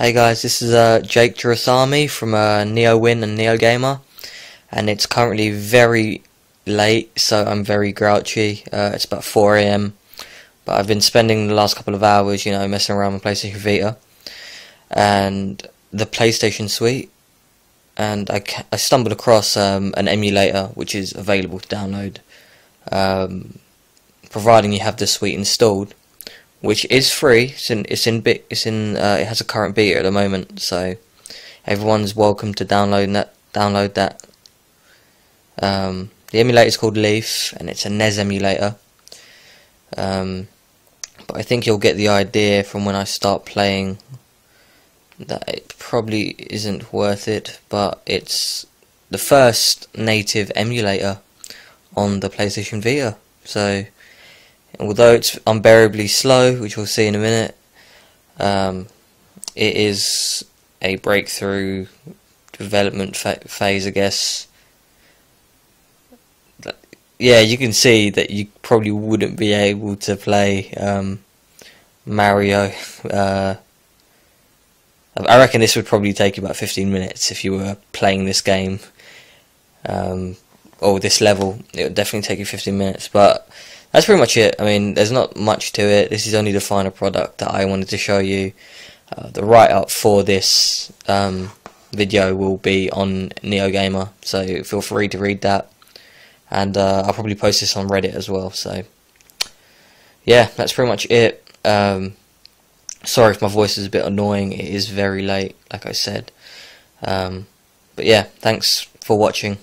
Hey guys, this is uh, Jake Jurasami from uh, NeoWin and NeoGamer, and it's currently very late, so I'm very grouchy. Uh, it's about 4am, but I've been spending the last couple of hours, you know, messing around with PlayStation Vita and the PlayStation Suite, and I, I stumbled across um, an emulator which is available to download, um, providing you have the suite installed which is free. It's in it's in bit it's in uh, it has a current beta at the moment, so everyone's welcome to download that download that. Um, the emulator is called Leaf, and it's a NES emulator. Um, but I think you'll get the idea from when I start playing that it probably isn't worth it, but it's the first native emulator on the PlayStation Vita, so although it's unbearably slow, which we'll see in a minute, um, it is a breakthrough development phase, I guess. Yeah, you can see that you probably wouldn't be able to play um, Mario. Uh, I reckon this would probably take about 15 minutes if you were playing this game. Um, or this level, it would definitely take you 15 minutes, but that's pretty much it. I mean, there's not much to it. This is only the final product that I wanted to show you. Uh, the write-up for this um, video will be on NeoGamer, so feel free to read that. And uh, I'll probably post this on Reddit as well. So, yeah, that's pretty much it. Um, sorry if my voice is a bit annoying. It is very late, like I said. Um, but yeah, thanks for watching.